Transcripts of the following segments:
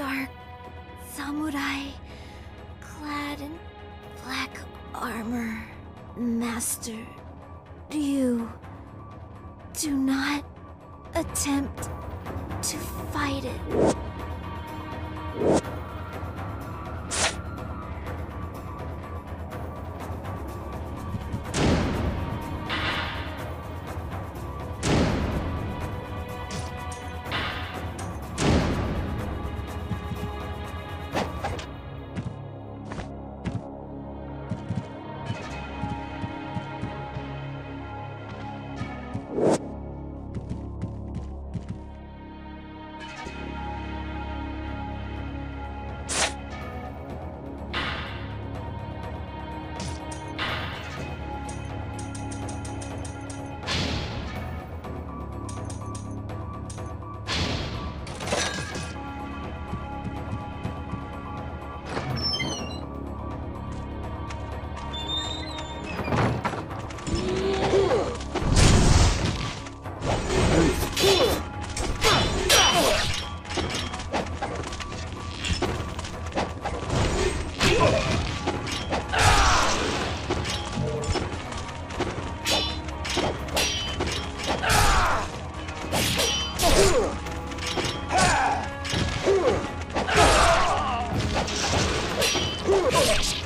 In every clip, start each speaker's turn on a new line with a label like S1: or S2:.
S1: dark samurai clad in black armor. Master you do not attempt to fight it. Thanks.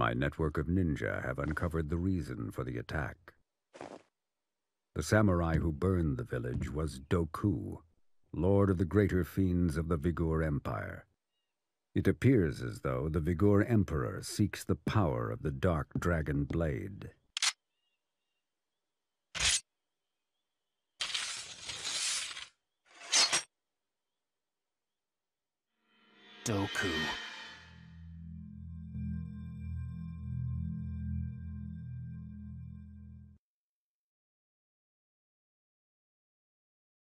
S2: My network of ninja have uncovered the reason for the attack. The samurai who burned the village was Doku, lord of the greater fiends of the Vigoor Empire. It appears as though the Vigoor Emperor seeks the power of the Dark Dragon Blade.
S3: Doku.